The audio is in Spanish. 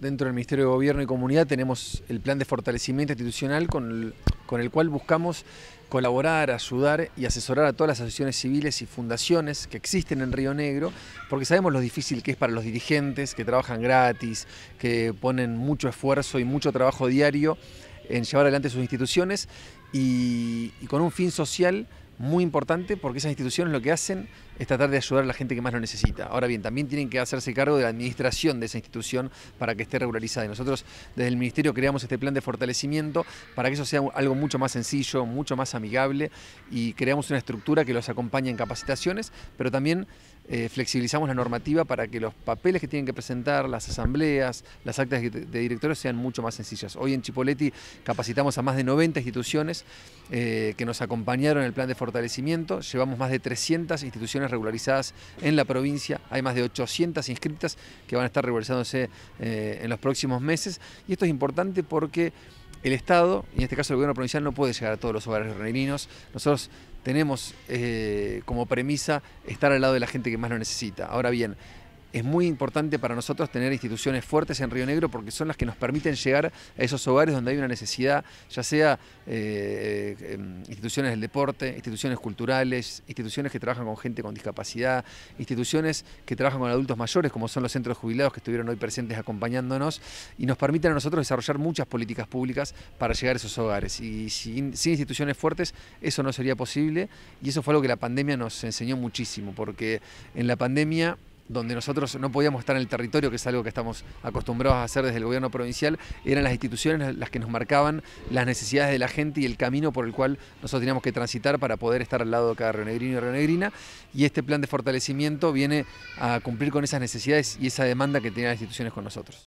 Dentro del Ministerio de Gobierno y Comunidad tenemos el plan de fortalecimiento institucional con el, cual buscamos colaborar, ayudar y asesorar a todas las asociaciones civiles y fundaciones que existen en Río Negro, porque sabemos lo difícil que es para los dirigentes que trabajan gratis, que ponen mucho esfuerzo y mucho trabajo diario en llevar adelante sus instituciones y con un fin social muy importante porque esas instituciones lo que hacen es tratar de ayudar a la gente que más lo necesita. Ahora bien, también tienen que hacerse cargo de la administración de esa institución para que esté regularizada. Y nosotros desde el Ministerio creamos este plan de fortalecimiento para que eso sea algo mucho más sencillo, mucho más amigable y creamos una estructura que los acompañe en capacitaciones, pero también eh, flexibilizamos la normativa para que los papeles que tienen que presentar, las asambleas, las actas de, directores sean mucho más sencillas. Hoy en Chipoleti capacitamos a más de 90 instituciones eh, que nos acompañaron en el plan de fortalecimiento. Llevamos más de 300 instituciones regularizadas en la provincia. Hay más de 800 inscritas que van a estar regularizándose eh, en los próximos meses. Y esto es importante porque el Estado, y en este caso el gobierno provincial, no puede llegar a todos los hogares renerinos. Nosotros tenemos eh, como premisa estar al lado de la gente que más lo necesita. Ahora bien, es muy importante para nosotros tener instituciones fuertes en Río Negro porque son las que nos permiten llegar a esos hogares donde hay una necesidad, ya sea eh, em, instituciones del deporte, instituciones culturales, instituciones que trabajan con gente con discapacidad, instituciones que trabajan con adultos mayores, como son los centros jubilados que estuvieron hoy presentes acompañándonos, y nos permiten a nosotros desarrollar muchas políticas públicas para llegar a esos hogares. Y sin, sin instituciones fuertes eso no sería posible, y eso fue algo que la pandemia nos enseñó muchísimo, porque en la pandemia donde nosotros no podíamos estar en el territorio, que es algo que estamos acostumbrados a hacer desde el gobierno provincial, eran las instituciones las que nos marcaban las necesidades de la gente y el camino por el cual nosotros teníamos que transitar para poder estar al lado de cada rionegrino y rionegrina. Y este plan de fortalecimiento viene a cumplir con esas necesidades y esa demanda que tenían las instituciones con nosotros.